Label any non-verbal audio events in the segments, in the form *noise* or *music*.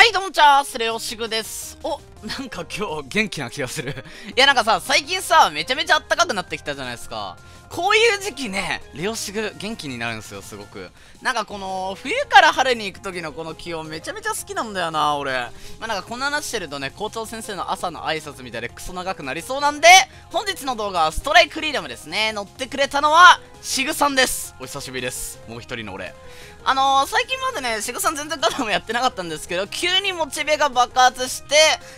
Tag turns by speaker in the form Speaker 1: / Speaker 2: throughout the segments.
Speaker 1: はい、どうもちゃース、レオシグです。お、なんか今日元気な気がする。いや、なんかさ、最近さ、めちゃめちゃあったかくなってきたじゃないですか。こういう時期ね、レオシグ元気になるんですよ、すごく。なんかこの、冬から春に行く時のこの気温めちゃめちゃ好きなんだよな、俺。まあ、なんかこんな話してるとね、校長先生の朝の挨拶みたいでクソ長くなりそうなんで、本日の動画はストライクフリーダムですね。乗ってくれたのは、シグさんです。お久しぶりです。もう一人の俺。あのー、最近までね、シグさん全然ガンダムやってなかったんですけど、急にモチベが爆発して、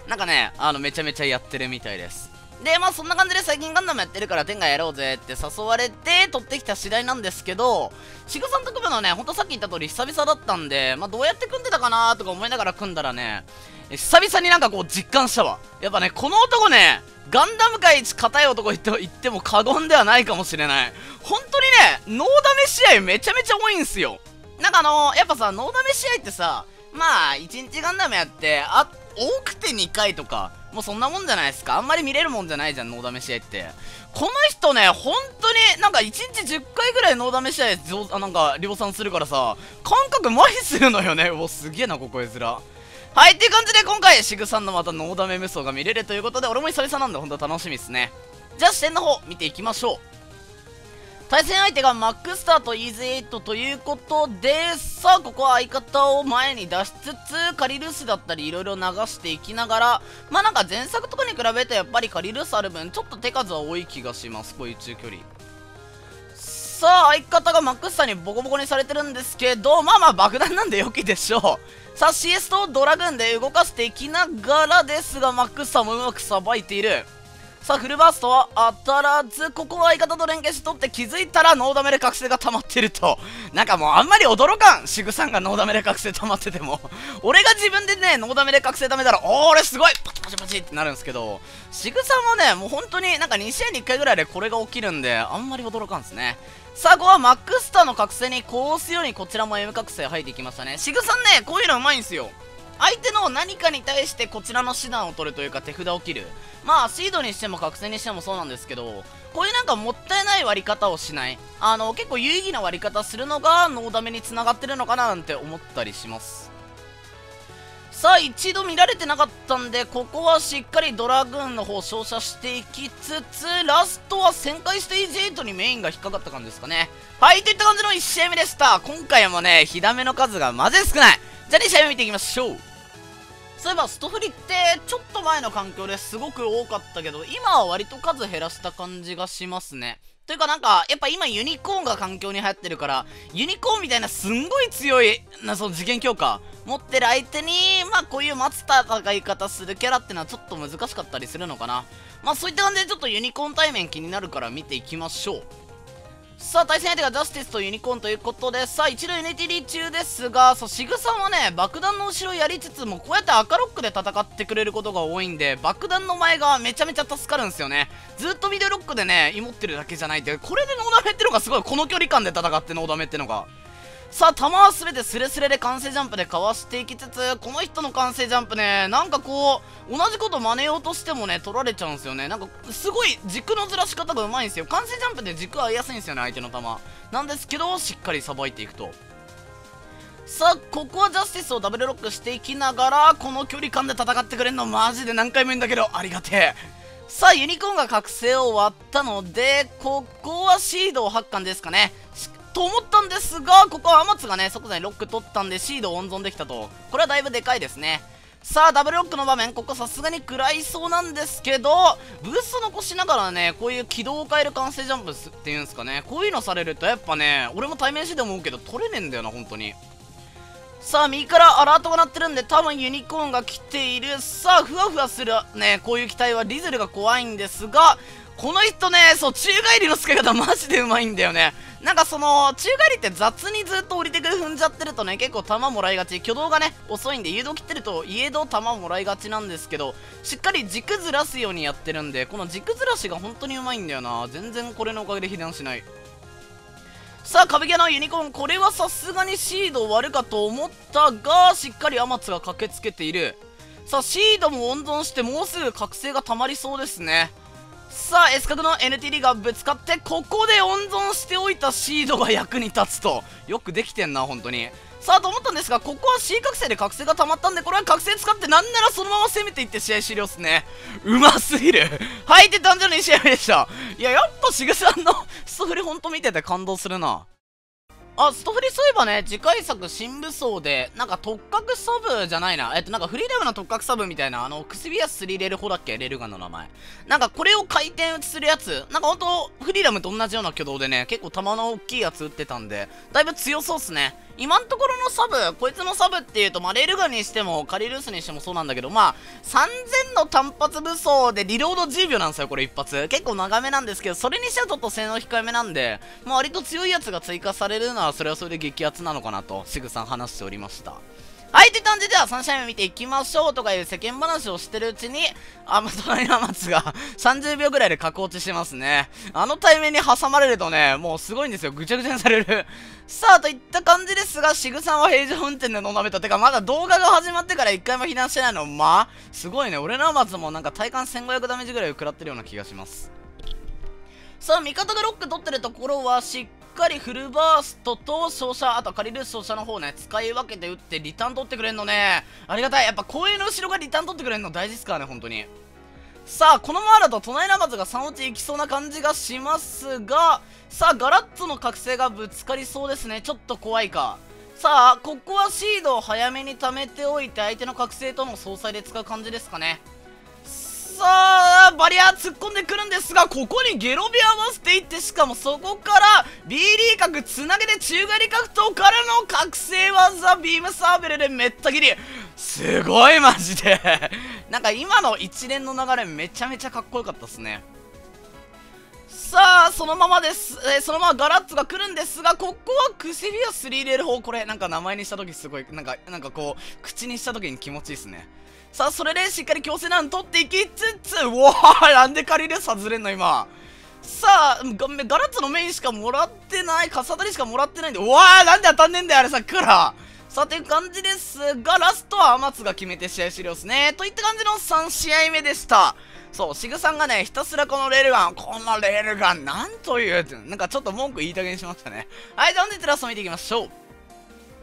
Speaker 1: なんかね、あの、めちゃめちゃやってるみたいです。で、まあそんな感じで最近ガンダムやってるから天下やろうぜって誘われて撮ってきた次第なんですけど、シグさんと組むのね、ほんとさっき言った通り久々だったんで、まあどうやって組んでたかなとか思いながら組んだらね、久々になんかこう実感したわ。やっぱね、この男ね、ガンダム界一硬い男言って言っても過言ではないかもしれない。本当にね、ノーダメ試合めちゃめちゃ多いんすよ。なんかあのー、やっぱさ、ノーダメ試合ってさ、まあ、1日ガンダムやって、あ、多くて2回とか、もうそんなもんじゃないですか。あんまり見れるもんじゃないじゃん、ノーダメ試合って。この人ね、本当になんか1日10回ぐらいノーダメ試合上あなんか量産するからさ、感覚麻痺するのよね。うお、すげえな、ここ絵面。はい、っていう感じで今回、シグさんのまたノーダメ無双が見れるということで、俺も久々なんで、ほんと楽しみですね。じゃあ視点の方、見ていきましょう。対戦相手がマックスターとイーズ8ということで、さあ、ここは相方を前に出しつつ、カリルスだったりいろいろ流していきながら、まあなんか前作とかに比べてやっぱりカリルースある分、ちょっと手数は多い気がします、こういう中距離。さあ、相方がマックスターにボコボコにされてるんですけど、まあまあ爆弾なんで良きでしょう。さあ、CS とドラグーンで動かしていきながらですが、マックスターもうまくさばいている。さあ、フルバーストは当たらず、ここは相方と連携して取って気づいたらノーダメで覚醒が溜まってると。*laughs* なんかもうあんまり驚かん。シグさんがノーダメで覚醒溜まってても。*laughs* 俺が自分でね、ノーダメで覚醒溜めたら、おー、俺すごいパチパチパチってなるんですけど、シグさんはね、もう本当になんか2試合に1回ぐらいでこれが起きるんで、あんまり驚かんですね。さあ、ここはマックスターの覚醒にこうすようにこちらも M 覚醒入っていきましたね。シグさんね、こういうのうまいんすよ。相手の何かに対してこちらの手段を取るというか手札を切る。まあシードにしても覚醒にしてもそうなんですけどこういうなんかもったいない割り方をしない。あの結構有意義な割り方するのがノーダメにつながってるのかななんて思ったりします。さあ一度見られてなかったんでここはしっかりドラグーンの方照射していきつつラストは旋回してイージェイトにメインが引っかかった感じですかね。はいといった感じの1試合目でした。今回もね火ダメの数がマジで少ない。じゃあ2試合目見ていきましょう。そういえばストフリってちょっと前の環境ですごく多かったけど今は割と数減らした感じがしますね。というかなんかやっぱ今ユニコーンが環境に流行ってるからユニコーンみたいなすんごい強いなその次元強化持ってる相手にまあこういう待つ戦い方するキャラってのはちょっと難しかったりするのかな。まあそういった感じでちょっとユニコーン対面気になるから見ていきましょう。さあ対戦相手がジャスティスとユニコーンということでさあ一度 NTD 中ですがそうシグさんはね爆弾の後ろやりつつもこうやって赤ロックで戦ってくれることが多いんで爆弾の前がめちゃめちゃ助かるんですよね。ずっとミドルロックでね芋ってるだけじゃないってこれでノーダメってのがすごいこの距離感で戦ってノーダメってのが。さあ、球はすべてスレスレで完成ジャンプでかわしていきつつ、この人の完成ジャンプね、なんかこう、同じこと真似ようとしてもね、取られちゃうんですよね。なんか、すごい軸のずらし方がうまいんですよ。完成ジャンプで軸合いやすいんですよね、相手の球。なんですけど、しっかりさばいていくと。さあ、ここはジャスティスをダブルロックしていきながら、この距離感で戦ってくれるのマジで何回も言うんだけど、ありがてえ。さあ、ユニコーンが覚醒を割ったので、ここはシードを発艦ですかね。と思ったんですが、ここはアマツがね、即座にロック取ったんで、シードを温存できたと。これはだいぶでかいですね。さあ、ダブルロックの場面、ここさすがに食らいそうなんですけど、ブースト残しながらね、こういう軌道を変える完成ジャンプっていうんですかね、こういうのされるとやっぱね、俺も対面してで思うけど、取れねえんだよな、本当に。さあ、右からアラートが鳴ってるんで、多分ユニコーンが来ている。さあ、ふわふわするね、こういう機体はリズルが怖いんですが、この人ね、そう、宙返りの使い方マジでうまいんだよね。なんかその、宙返りって雑にずっと降りてくる踏んじゃってるとね、結構弾もらいがち。挙動がね、遅いんで、誘導切ってると、家道弾もらいがちなんですけど、しっかり軸ずらすようにやってるんで、この軸ずらしが本当にうまいんだよな。全然これのおかげで被弾しない。さあ、壁際のユニコーン、これはさすがにシード割るかと思ったが、しっかりアマツが駆けつけている。さあ、シードも温存して、もうすぐ覚醒が溜まりそうですね。さあ S 角の NTD がぶつかってここで温存しておいたシードが役に立つと。よくできてんな本当に。さあと思ったんですがここは C 覚醒で覚醒が溜まったんでこれは覚醒使ってなんならそのまま攻めていって試合終了っすね。うますぎる。はいって単純に試合目でした。いややっぱしぐさんのストフリほんと見てて感動するな。あ、ストフリそういえばね、次回作新武装で、なんか特格サブじゃないな。えっと、なんかフリーダムの特格サブみたいな、あの、クスビアス3レルホだっけレルガンの名前。なんかこれを回転打ちするやつ。なんかほんと、フリーダムと同じような挙動でね、結構弾の大きいやつ撃ってたんで、だいぶ強そうっすね。今のところのサブ、こいつのサブっていうと、まあ、レールガンにしても、カリルースにしてもそうなんだけど、まあ、3000の単発武装でリロード10秒なんですよ、これ一発。結構長めなんですけど、それにしてはちょっと性能控えめなんで、まあ、割と強いやつが追加されるのは、それはそれで激アツなのかなと、シグさん話しておりました。はい、という感じでは3試合目見ていきましょうとかいう世間話をしてるうちに、あ、隣の松が *laughs* 30秒ぐらいで角落ちしてますね。あのタイミングに挟まれるとね、もうすごいんですよ。ぐちゃぐちゃにされる *laughs* さあ、といった感じですが、シグさんは平常運転で飲めた。てか、まだ動画が始まってから1回も避難してないの、まあ、すごいね。俺の松もなんか体感1500ダメージぐらい食らってるような気がします。さあ、味方がロック取ってるところは、しっっかりフルバーストと照射、あとカリルース照射の方ね、使い分けて打ってリターン取ってくれんのね。ありがたい。やっぱ公園の後ろがリターン取ってくれんの大事っすからね、本当に。さあ、このままだと隣ナマズが3落ちいきそうな感じがしますが、さあ、ガラッツの覚醒がぶつかりそうですね。ちょっと怖いか。さあ、ここはシードを早めに貯めておいて、相手の覚醒との相殺で使う感じですかね。さあ、バリア突っ込んでくるんですが、ここにゲロビア合わせていって、しかもそこから、ビーリー角つなげて宙返り格闘からの覚醒技、ビームサーベルでめった切り。すごいマジで *laughs* なんか今の一連の流れめちゃめちゃかっこよかったっすね。さあ、そのままです。えー、そのままガラッツが来るんですが、ここはクシビア3レール砲。これ、なんか名前にした時すごい、なんか、なんかこう、口にした時に気持ちいいっすね。さあ、それでしっかり強制難取っていきつつ、うわーなんで借りる外れんの今。さあ、ガラッツのメインしかもらってない、かさたりしかもらってないんで、うわーなんで当たんねえんだよ、あれさっきから。さあ、という感じですが、ラストは天津が決めて試合終了ですね。といった感じの3試合目でした。そう、シグさんがね、ひたすらこのレールガン、このレールガン、なんという、なんかちょっと文句言いたげにしましたね。はい、じゃあ本日ラスト見ていきましょう。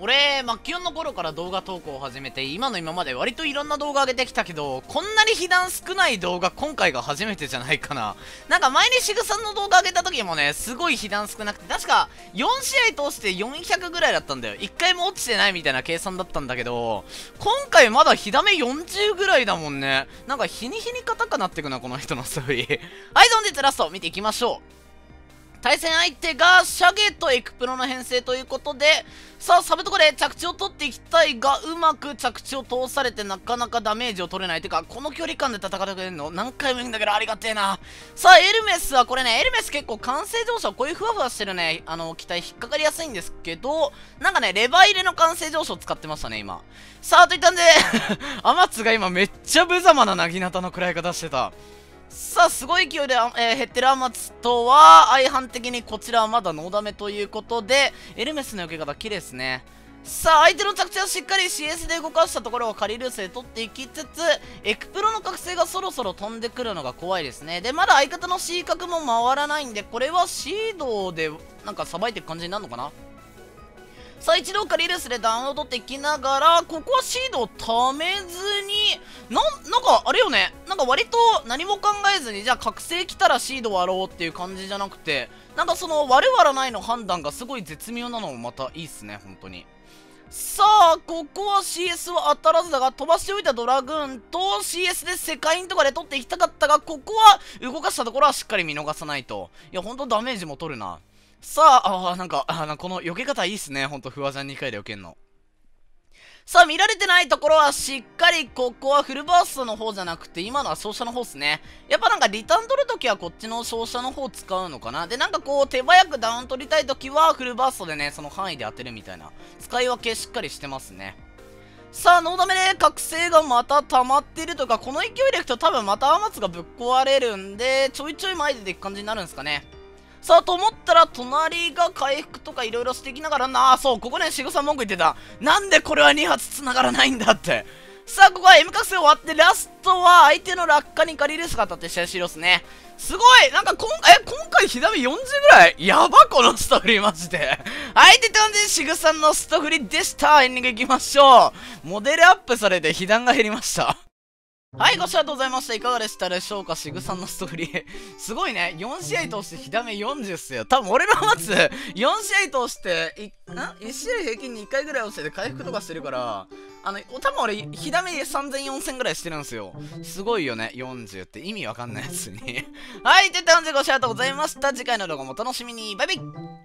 Speaker 1: 俺、マッキオンの頃から動画投稿を始めて、今の今まで割といろんな動画上げてきたけど、こんなに被弾少ない動画今回が初めてじゃないかな。なんか前にシグさんの動画上げた時もね、すごい被弾少なくて、確か4試合通して400ぐらいだったんだよ。1回も落ちてないみたいな計算だったんだけど、今回まだ火ダメ40ぐらいだもんね。なんか日に日に硬くなってくな、この人のストーリー。はい、本日ラスト見ていきましょう。対戦相手がシャゲとエクプロの編成ということで、さあ、サブとこで着地を取っていきたいが、うまく着地を通されてなかなかダメージを取れない。てか、この距離感で戦ってくれるの何回も言うんだけどありがてえな。さあ、エルメスはこれね、エルメス結構完成上昇、こういうふわふわしてるね、あの、機体引っかかりやすいんですけど、なんかね、レバー入れの完成上昇使ってましたね、今。さあ、といったんで *laughs* アマツが今めっちゃ無様ななぎなたの食らい方してた。さあ、すごい勢いで、えー、減ってるアマツとは、相反的にこちらはまだノーダメということで、エルメスの避け方、綺麗ですね。さあ、相手の着地はしっかり CS で動かしたところをカリルースで取っていきつつ、エクプロの覚醒がそろそろ飛んでくるのが怖いですね。で、まだ相方の C 角も回らないんで、これはシードでなんかさばいていく感じになるのかな？さあ一度カリルスでダウンを取っていきながら、ここはシードをためずに、な、なんかあれよね、か割と何も考えずに、じゃあ覚醒来たらシード割ろうっていう感じじゃなくて、なんかその割る割らないの判断がすごい絶妙なのもまたいいっすね、本当に。さあ、ここは CS は当たらずだが、飛ばしておいたドラグーンと CS で世界とかで取っていきたかったが、ここは動かしたところはしっかり見逃さないと。いや、ほんとダメージも取るな。さあ、あなんか、あこの避け方いいっすね。ほんと、フワちゃん2回で避けんの。さあ、見られてないところはしっかりここはフルバーストの方じゃなくて、今のは照射の方っすね。やっぱなんかリターン取るときはこっちの照射の方使うのかな？で、なんかこう手早くダウン取りたいときはフルバーストでね、その範囲で当てるみたいな使い分けしっかりしてますね。さあ、ノーダメで覚醒がまた溜まってるとか、この勢いでいくと多分またアマツがぶっ壊れるんで、ちょいちょい前で出ていく感じになるんですかね。さあ、と思ったら、隣が回復とかいろいろしてきながらな、あ、そう、ここね、しぐさ文句言ってた。なんでこれは2発繋がらないんだって。さあ、ここは M 覚醒終わって、ラストは相手の落下に借りる姿って試合終了っすね。すごいなんか今回、え、今回左40ぐらい？やばこのストーリーマジで。はい、って感じで、シグさんのストフリでした。エンディングいきましょう。モデルアップされて被弾が減りました。はい、ご視聴ありがとうございました。いかがでしたでしょうか？シグさんのストーリー。*laughs* すごいね。4試合通して火ダメ40っすよ。多分俺の待つ4試合通して、い、ん ?1 試合平均に1回ぐらい落ちてて回復とかしてるから、あの、多分俺、火ダメ3000、4000ぐらいしてるんですよ。すごいよね。40って意味わかんないやつに *laughs* はい、といった感じでご視聴ありがとうございました。次回の動画もお楽しみに。バイバイ